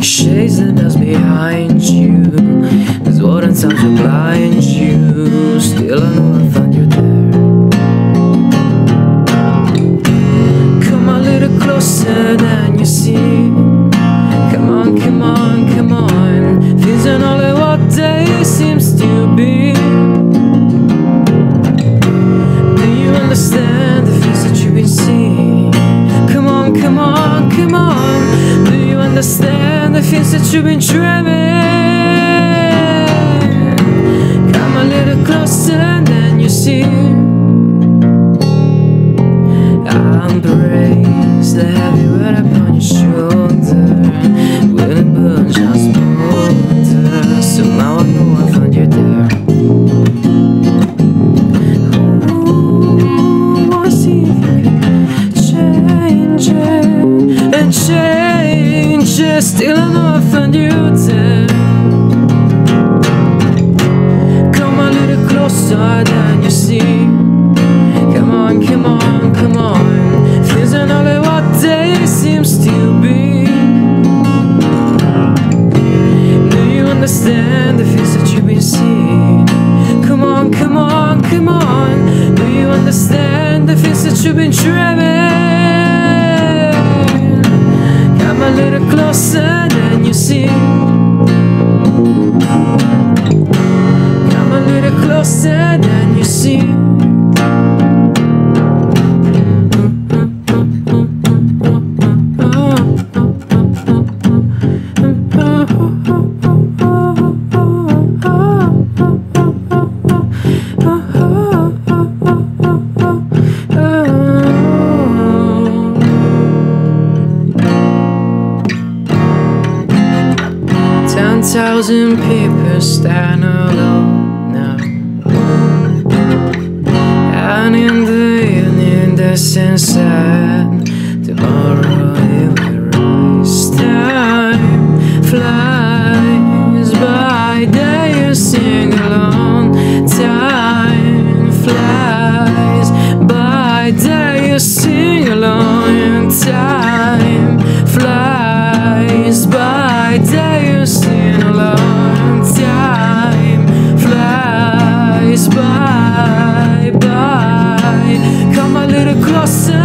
the dust behind you. There's water and time to blind you. Still, I know I found you there. Come a little closer than you see. Come on, come on, come on. Things are not what they seems to be. Do you understand the things that you've been seeing? Come on, come on, come on. Do you understand things that you've been dreaming? Change Still found you there Come a little closer than you see Come on, come on, come on. Things are not what they seems to be. Do you understand the things that you've been seeing? Come on, come on, come on. Do you understand the things that you've been dreaming? A little closer than you see. Come a little closer than you see. Ten thousand people stand alone now. And in the evening, the sunset yourself.